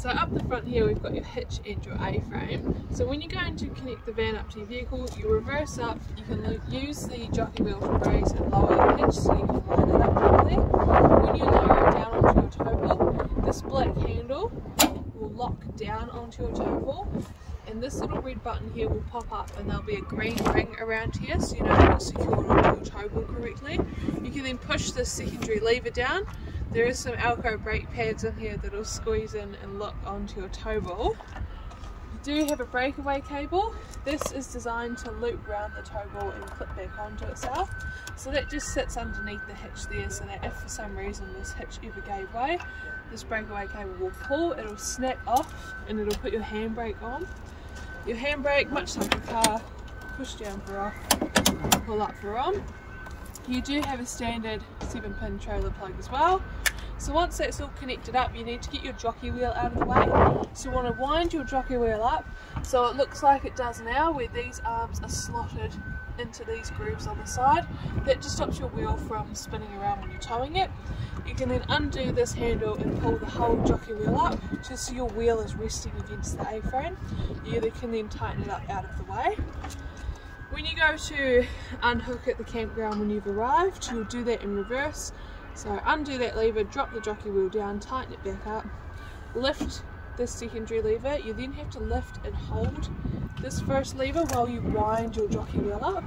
So up the front here we've got your hitch and your A-frame. So when you're going to connect the van up to your vehicle, you reverse up, you can use the jockey wheel to raise and lower your hitch so you can line it up properly. When you lower it down onto your tow wheel, this black handle will lock down onto your tow wheel and this little red button here will pop up and there'll be a green ring around here so you know it's secured onto your tow wheel correctly. You can then push the secondary lever down there is some AL-KO brake pads in here that'll squeeze in and lock onto your tow ball. You do have a breakaway cable. This is designed to loop around the tow ball and clip back onto itself. So that just sits underneath the hitch there so that if for some reason this hitch ever gave way, this breakaway cable will pull, it'll snap off and it'll put your handbrake on. Your handbrake, much like a car, push down for off, pull up for on. You do have a standard 7 pin trailer plug as well. So once that's all connected up, you need to get your jockey wheel out of the way. So you want to wind your jockey wheel up so it looks like it does now where these arms are slotted into these grooves on the side. That just stops your wheel from spinning around when you're towing it. You can then undo this handle and pull the whole jockey wheel up just so your wheel is resting against the A-frame. You can then tighten it up out of the way. When you go to unhook at the campground when you've arrived, you'll do that in reverse. So undo that lever, drop the jockey wheel down, tighten it back up, lift this secondary lever. You then have to lift and hold this first lever while you wind your jockey wheel up.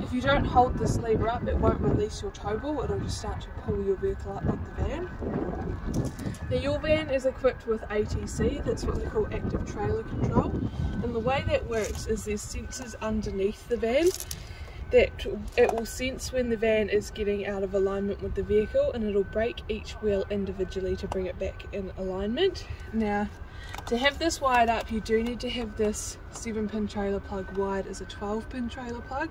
If you don't hold this lever up, it won't release your tow ball, it'll just start to pull your vehicle up like the van. Now your van is equipped with ATC, that's what we call active trailer control. And the way that works is there's sensors underneath the van that it will sense when the van is getting out of alignment with the vehicle and it'll brake each wheel individually to bring it back in alignment. Now to have this wired up you do need to have this 7 pin trailer plug wired as a 12 pin trailer plug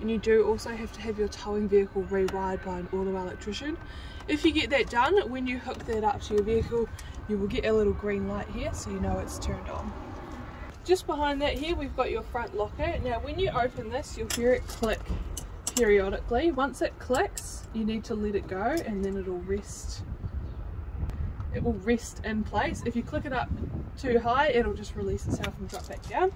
and you do also have to have your towing vehicle rewired by an auto electrician. If you get that done, when you hook that up to your vehicle you will get a little green light here so you know it's turned on. Just behind that here we've got your front locker. Now when you open this you'll hear it click periodically. Once it clicks you need to let it go and then it'll rest it will rest in place. If you click it up too high it'll just release itself and drop back down.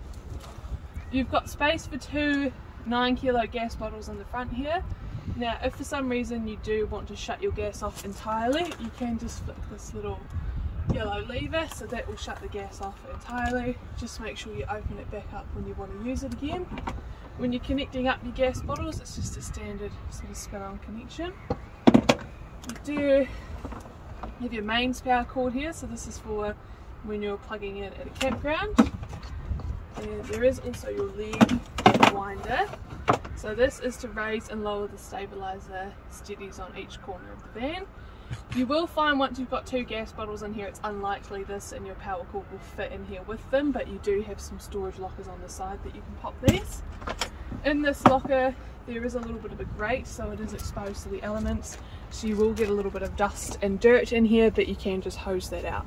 You've got space for two 9 kilo gas bottles in the front here. Now if for some reason you do want to shut your gas off entirely you can just flick this little yellow lever so that will shut the gas off entirely. Just make sure you open it back up when you want to use it again. When you're connecting up your gas bottles it's just a standard sort of spin on connection. You do have your mains power cord here so this is for when you're plugging in at a campground. And there is also your lead winder. So this is to raise and lower the stabilizer steadies on each corner of the van you will find once you've got two gas bottles in here, it's unlikely this and your power cord will fit in here with them, but you do have some storage lockers on the side that you can pop these. In this locker, there is a little bit of a grate, so it is exposed to the elements. So you will get a little bit of dust and dirt in here, but you can just hose that out.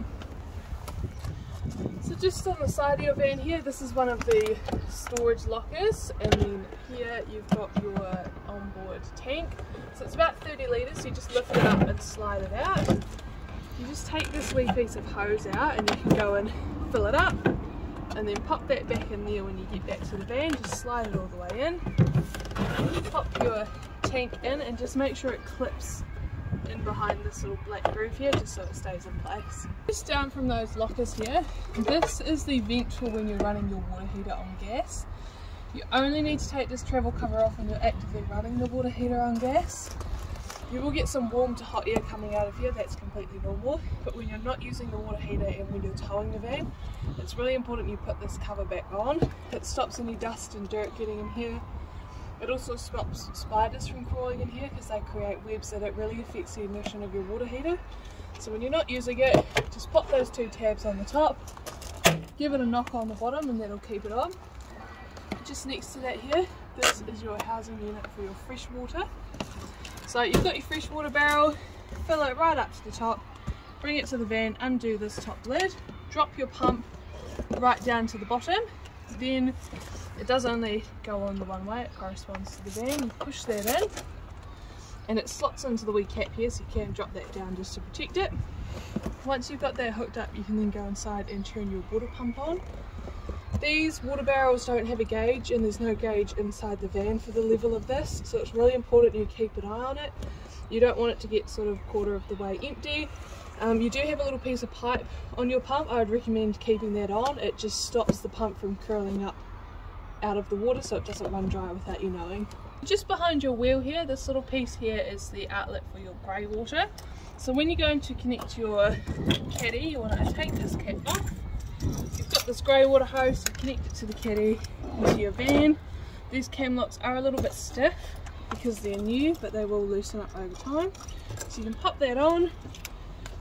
So just on the side of your van here, this is one of the storage lockers, and then here you've got your onboard tank. So it's about 30 litres, so you just lift it up and slide it out. You just take this wee piece of hose out and you can go and fill it up and then pop that back in there when you get back to the van, just slide it all the way in. Pop your tank in and just make sure it clips in behind this little black groove here just so it stays in place. Just down from those lockers here, this is the vent for when you're running your water heater on gas. You only need to take this travel cover off when you're actively running the water heater on gas. You will get some warm to hot air coming out of here, that's completely normal. But when you're not using the water heater and when you're towing the van, it's really important you put this cover back on. It stops any dust and dirt getting in here. It also stops spiders from crawling in here because they create webs that it really affects the emission of your water heater. So when you're not using it, just pop those two tabs on the top, give it a knock on the bottom and that'll keep it on just next to that here, this is your housing unit for your fresh water. So you've got your fresh water barrel, fill it right up to the top, bring it to the van, undo this top lid, drop your pump right down to the bottom. Then it does only go on the one way, it corresponds to the van. You push that in and it slots into the wee cap here so you can drop that down just to protect it. Once you've got that hooked up, you can then go inside and turn your water pump on. These water barrels don't have a gauge and there's no gauge inside the van for the level of this, so it's really important you keep an eye on it. You don't want it to get sort of quarter of the way empty. Um, you do have a little piece of pipe on your pump, I would recommend keeping that on. It just stops the pump from curling up out of the water so it doesn't run dry without you knowing. Just behind your wheel here, this little piece here is the outlet for your grey water. So when you're going to connect your caddy, you want to take this cap off. You've got this grey water hose, so connect it to the caddy into your van. These cam locks are a little bit stiff because they're new, but they will loosen up over time. So you can pop that on.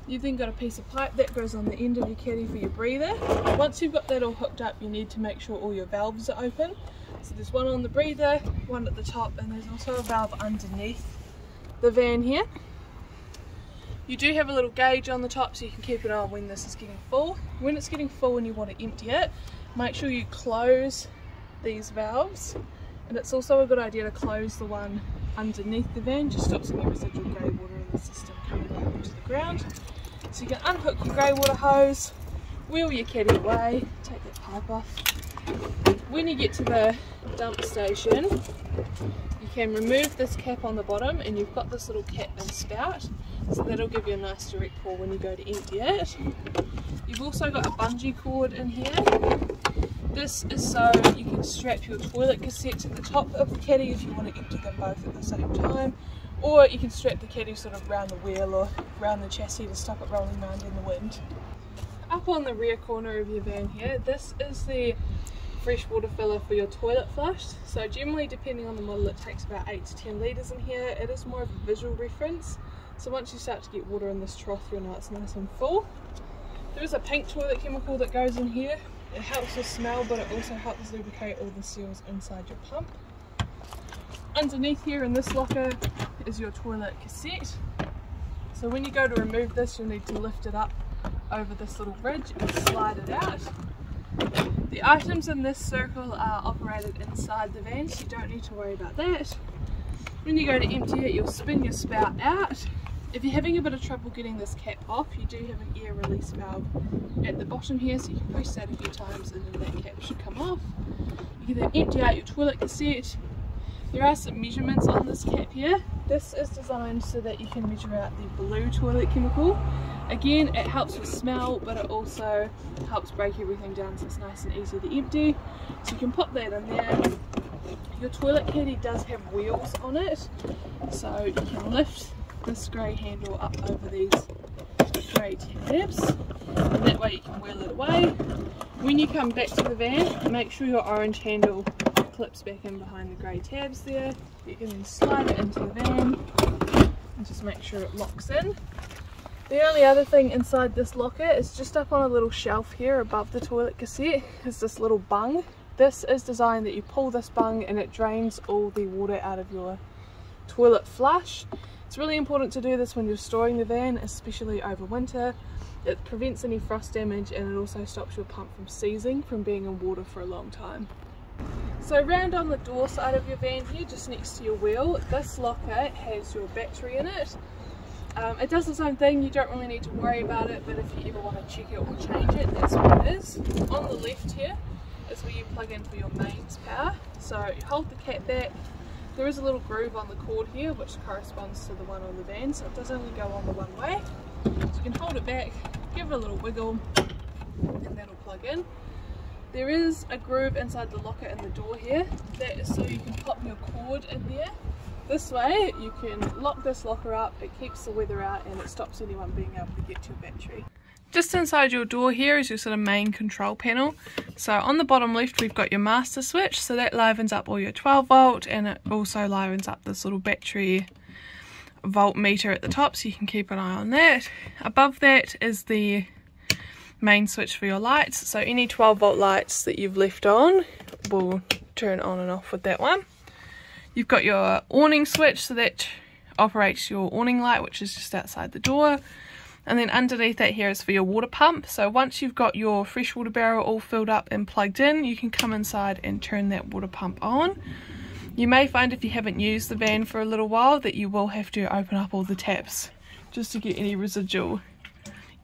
You've then got a piece of pipe that goes on the end of your caddy for your breather. Once you've got that all hooked up, you need to make sure all your valves are open. So there's one on the breather, one at the top, and there's also a valve underneath the van here. You do have a little gauge on the top so you can keep it on when this is getting full. When it's getting full and you want to empty it, make sure you close these valves. And it's also a good idea to close the one underneath the van, just stops any residual grey water in the system coming out into the ground. So you can unhook your grey water hose, wheel your caddy away, take that pipe off. When you get to the dump station, you can remove this cap on the bottom and you've got this little cap and spout so that'll give you a nice direct pour when you go to empty it. You've also got a bungee cord in here. This is so you can strap your toilet cassette to the top of the caddy if you want to empty them both at the same time or you can strap the caddy sort of around the wheel or around the chassis to stop it rolling around in the wind. Up on the rear corner of your van here, this is the fresh water filler for your toilet flush. So generally depending on the model it takes about 8 to 10 litres in here. It is more of a visual reference. So once you start to get water in this trough you'll know it's nice and full. There is a pink toilet chemical that goes in here. It helps with smell but it also helps lubricate all the seals inside your pump. Underneath here in this locker is your toilet cassette. So when you go to remove this you'll need to lift it up over this little ridge and slide it out. The items in this circle are operated inside the van so you don't need to worry about that. When you go to empty it you'll spin your spout out. If you're having a bit of trouble getting this cap off you do have an air release valve at the bottom here so you can press that a few times and then that cap should come off. You can then empty out your toilet cassette there are some measurements on this cap here. This is designed so that you can measure out the blue toilet chemical. Again, it helps with smell, but it also helps break everything down so it's nice and easy to empty. So you can put that in there. Your toilet caddy does have wheels on it, so you can lift this grey handle up over these grey tabs, and that way you can wheel it away. When you come back to the van, make sure your orange handle clips back in behind the grey tabs there. You can then slide it into the van and just make sure it locks in. The only other thing inside this locker is just up on a little shelf here above the toilet cassette is this little bung. This is designed that you pull this bung and it drains all the water out of your toilet flush. It's really important to do this when you're storing the van, especially over winter. It prevents any frost damage and it also stops your pump from seizing from being in water for a long time. So round on the door side of your van here, just next to your wheel, this locker has your battery in it. Um, it does the same thing, you don't really need to worry about it, but if you ever want to check it or change it, that's what it is. On the left here is where you plug in for your mains power. So you hold the cap back, there is a little groove on the cord here which corresponds to the one on the van, so it does only go on the one way. So you can hold it back, give it a little wiggle, and that'll plug in. There is a groove inside the locker in the door here. That is so you can pop your cord in there. This way you can lock this locker up, it keeps the weather out and it stops anyone being able to get to your battery. Just inside your door here is your sort of main control panel. So on the bottom left we've got your master switch, so that livens up all your 12 volt and it also livens up this little battery volt meter at the top so you can keep an eye on that. Above that is the main switch for your lights. So any 12 volt lights that you've left on will turn on and off with that one. You've got your awning switch, so that operates your awning light, which is just outside the door. And then underneath that here is for your water pump. So once you've got your freshwater barrel all filled up and plugged in, you can come inside and turn that water pump on. You may find if you haven't used the van for a little while that you will have to open up all the taps just to get any residual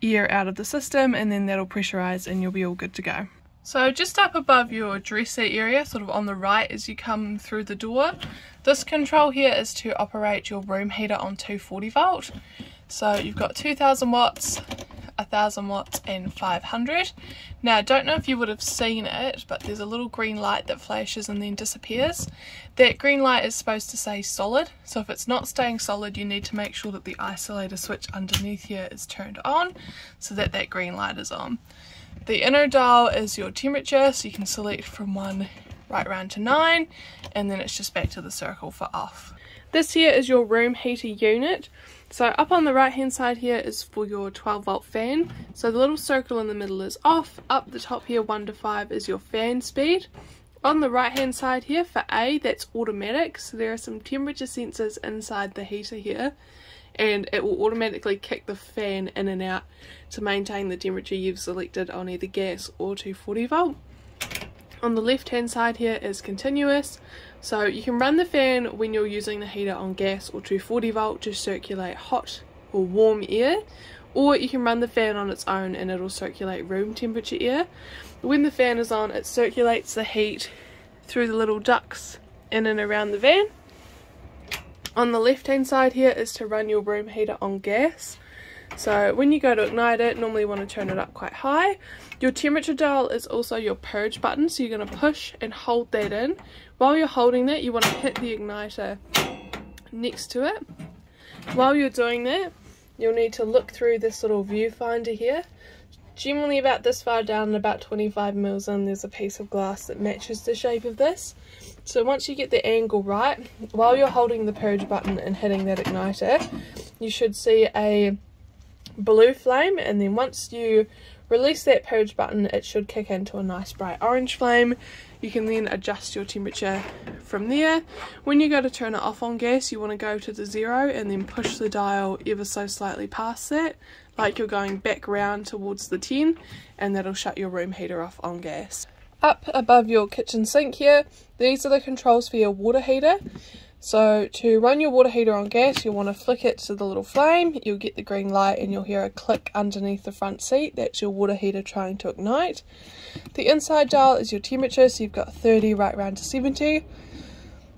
air out of the system and then that'll pressurize and you'll be all good to go. So just up above your dresser area, sort of on the right as you come through the door, this control here is to operate your room heater on 240 volt. So you've got 2000 watts, 1000 watts and 500. Now I don't know if you would have seen it, but there's a little green light that flashes and then disappears. That green light is supposed to say solid, so if it's not staying solid you need to make sure that the isolator switch underneath here is turned on so that that green light is on. The inner dial is your temperature, so you can select from 1 right round to 9 and then it's just back to the circle for off. This here is your room heater unit. So up on the right hand side here is for your 12 volt fan. So the little circle in the middle is off. Up the top here 1 to 5 is your fan speed. On the right hand side here for A that's automatic. So there are some temperature sensors inside the heater here and it will automatically kick the fan in and out to maintain the temperature you've selected on either gas or 240 volt. On the left hand side here is continuous so you can run the fan when you're using the heater on gas or 240 volt to circulate hot or warm air or you can run the fan on its own and it'll circulate room temperature air. When the fan is on it circulates the heat through the little ducts in and around the van. On the left hand side here is to run your room heater on gas so when you go to ignite it, normally you want to turn it up quite high. Your temperature dial is also your purge button, so you're going to push and hold that in. While you're holding that, you want to hit the igniter next to it. While you're doing that, you'll need to look through this little viewfinder here. Generally about this far down and about 25 mils in, there's a piece of glass that matches the shape of this. So once you get the angle right, while you're holding the purge button and hitting that igniter, you should see a blue flame and then once you release that purge button it should kick into a nice bright orange flame. You can then adjust your temperature from there. When you go to turn it off on gas you want to go to the zero and then push the dial ever so slightly past that like you're going back round towards the 10 and that'll shut your room heater off on gas. Up above your kitchen sink here these are the controls for your water heater so to run your water heater on gas, you'll want to flick it to the little flame, you'll get the green light and you'll hear a click underneath the front seat. That's your water heater trying to ignite. The inside dial is your temperature, so you've got 30 right round to 70.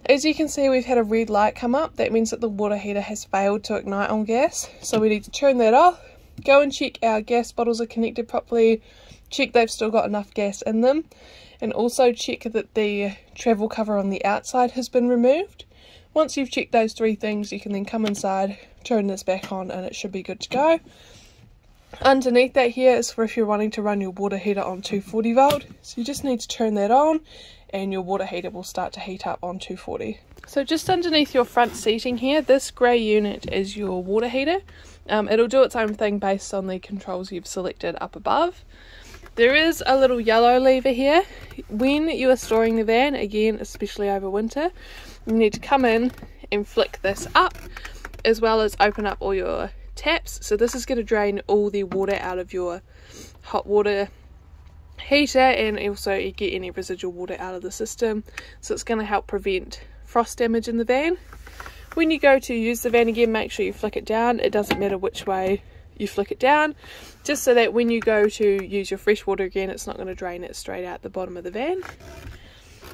As you can see, we've had a red light come up. That means that the water heater has failed to ignite on gas. So we need to turn that off. Go and check our gas bottles are connected properly. Check they've still got enough gas in them. And also check that the travel cover on the outside has been removed. Once you've checked those three things, you can then come inside, turn this back on, and it should be good to go. Underneath that here is for if you're wanting to run your water heater on 240 volt. So you just need to turn that on and your water heater will start to heat up on 240. So just underneath your front seating here, this grey unit is your water heater. Um, it'll do its own thing based on the controls you've selected up above. There is a little yellow lever here. When you are storing the van, again, especially over winter, you need to come in and flick this up as well as open up all your taps. So this is going to drain all the water out of your hot water heater and also get any residual water out of the system. So it's going to help prevent frost damage in the van. When you go to use the van again make sure you flick it down. It doesn't matter which way you flick it down. Just so that when you go to use your fresh water again it's not going to drain it straight out the bottom of the van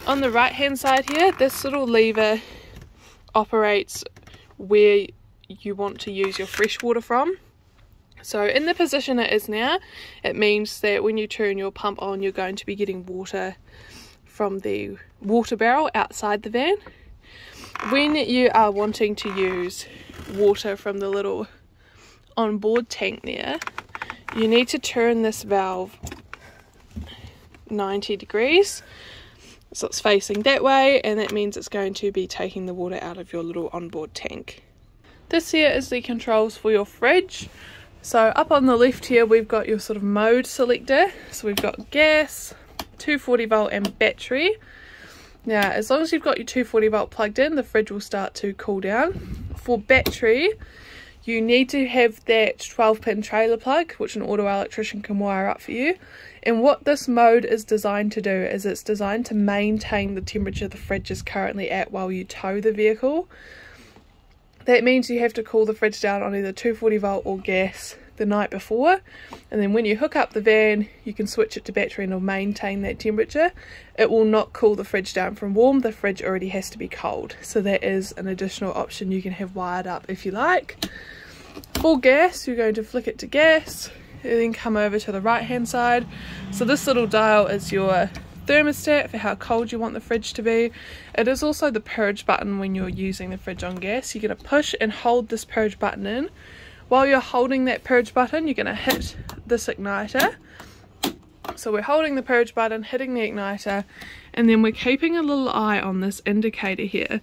on the right hand side here, this little lever operates where you want to use your fresh water from. So in the position it is now, it means that when you turn your pump on, you're going to be getting water from the water barrel outside the van. When you are wanting to use water from the little onboard tank there, you need to turn this valve 90 degrees so it's facing that way and that means it's going to be taking the water out of your little onboard tank. This here is the controls for your fridge. So up on the left here we've got your sort of mode selector. So we've got gas, 240 volt and battery. Now as long as you've got your 240 volt plugged in the fridge will start to cool down. For battery you need to have that 12 pin trailer plug which an auto electrician can wire up for you and what this mode is designed to do is it's designed to maintain the temperature the fridge is currently at while you tow the vehicle. That means you have to cool the fridge down on either 240 volt or gas. the night before. And then when you hook up the van you can switch it to battery and it'll maintain that temperature. It will not cool the fridge down from warm. The fridge already has to be cold. So that is an additional option. You can have wired up if you like. For gas you're going to flick it to gas then come over to the right hand side so this little dial is your thermostat for how cold you want the fridge to be. It is also the purge button when you're using the fridge on gas. You're going to push and hold this purge button in. While you're holding that purge button, you're going to hit this igniter. So we're holding the purge button, hitting the igniter, and then we're keeping a little eye on this indicator here.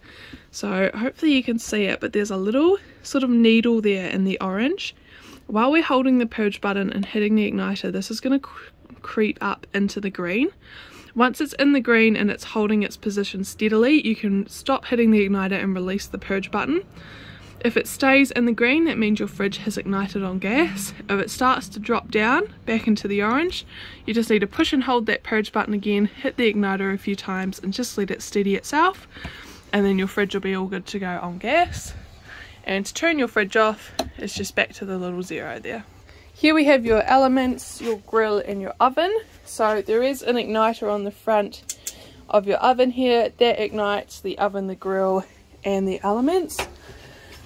So hopefully you can see it, but there's a little sort of needle there in the orange. While we're holding the purge button and hitting the igniter, this is going to creep up into the green. Once it's in the green and it's holding its position steadily, you can stop hitting the igniter and release the purge button. If it stays in the green, that means your fridge has ignited on gas. If it starts to drop down back into the orange, you just need to push and hold that purge button again, hit the igniter a few times and just let it steady itself. And then your fridge will be all good to go on gas. And to turn your fridge off, it's just back to the little zero there. Here we have your elements, your grill and your oven. So there is an igniter on the front of your oven here that ignites the oven, the grill and the elements.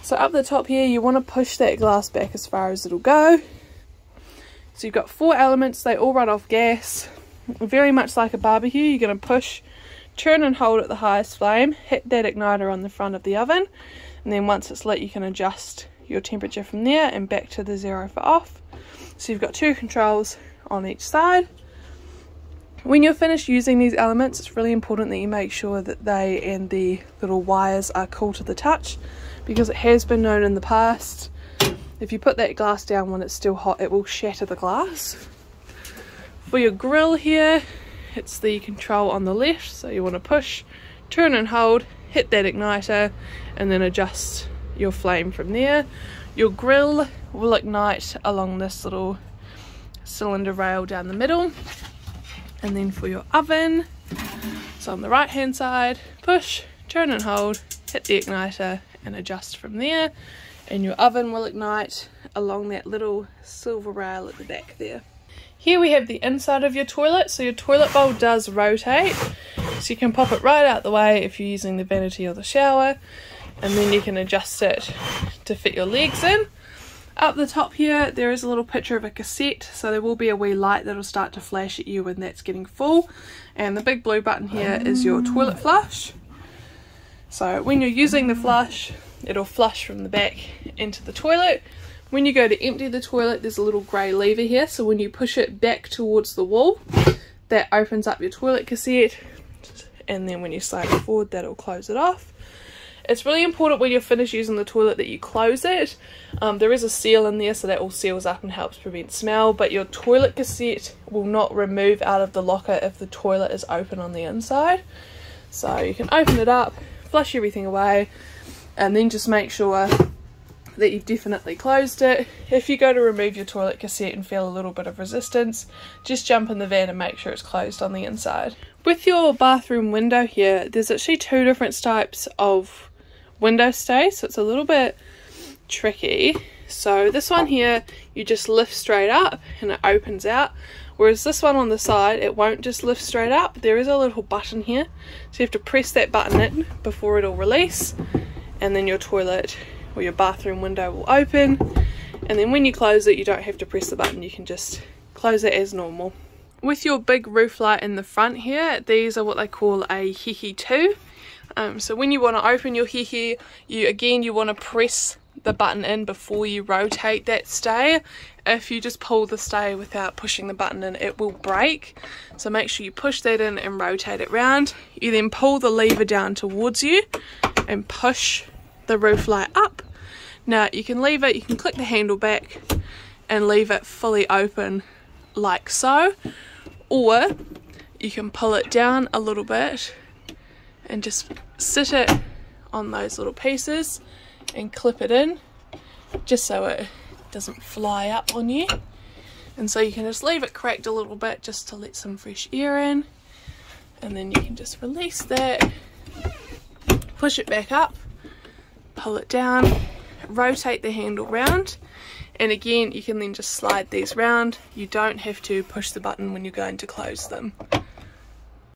So up the top here you want to push that glass back as far as it'll go. So you've got four elements, they all run off gas. Very much like a barbecue, you're going to push, turn and hold at the highest flame, hit that igniter on the front of the oven and then once it's lit you can adjust your temperature from there and back to the zero for off. So you've got two controls on each side. When you're finished using these elements, it's really important that you make sure that they and the little wires are cool to the touch because it has been known in the past if you put that glass down when it's still hot, it will shatter the glass. For your grill here, it's the control on the left, so you want to push, turn and hold, hit that igniter, and then adjust your flame from there. Your grill will ignite along this little cylinder rail down the middle. And then for your oven, so on the right hand side, push, turn and hold, hit the igniter and adjust from there. And your oven will ignite along that little silver rail at the back there. Here we have the inside of your toilet. So your toilet bowl does rotate. So you can pop it right out the way if you're using the vanity or the shower and then you can adjust it to fit your legs in. Up the top here there is a little picture of a cassette so there will be a wee light that'll start to flash at you when that's getting full and the big blue button here is your toilet flush. So when you're using the flush it'll flush from the back into the toilet. When you go to empty the toilet there's a little grey lever here so when you push it back towards the wall that opens up your toilet cassette and then when you slide it forward that'll close it off. It's really important when you're finished using the toilet that you close it. Um, there is a seal in there so that all seals up and helps prevent smell but your toilet cassette will not remove out of the locker if the toilet is open on the inside. So you can open it up, flush everything away and then just make sure that you've definitely closed it. If you go to remove your toilet cassette and feel a little bit of resistance, just jump in the van and make sure it's closed on the inside. With your bathroom window here, there's actually two different types of window stay so it's a little bit tricky. So this one here you just lift straight up and it opens out. Whereas this one on the side it won't just lift straight up. There is a little button here. So you have to press that button in before it'll release. And then your toilet or your bathroom window will open. And then when you close it you don't have to press the button. You can just close it as normal. With your big roof light in the front here these are what they call a Heki 2 um, so when you want to open your Heki, you again you want to press the button in before you rotate that stay. If you just pull the stay without pushing the button in, it will break. So make sure you push that in and rotate it round. You then pull the lever down towards you and push the roof light up. Now you can leave it, you can click the handle back and leave it fully open like so. Or you can pull it down a little bit and just sit it on those little pieces and clip it in just so it doesn't fly up on you. And so you can just leave it cracked a little bit just to let some fresh air in. And then you can just release that push it back up pull it down rotate the handle round. And again you can then just slide these round. You don't have to push the button when you're going to close them